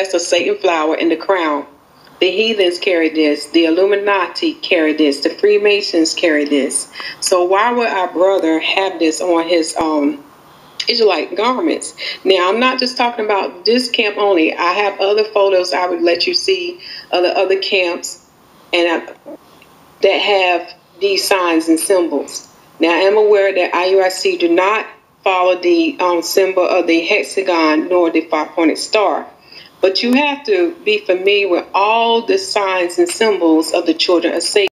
That's a Satan flower in the crown. The heathens carry this. The Illuminati carry this. The Freemasons carry this. So why would our brother have this on his um, Israelite garments? Now, I'm not just talking about this camp only. I have other photos I would let you see of the other camps and I, that have these signs and symbols. Now, I am aware that IUIC do not follow the um, symbol of the hexagon nor the five-pointed star. But you have to be familiar with all the signs and symbols of the children of Satan.